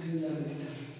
할렐루야 그러잖아.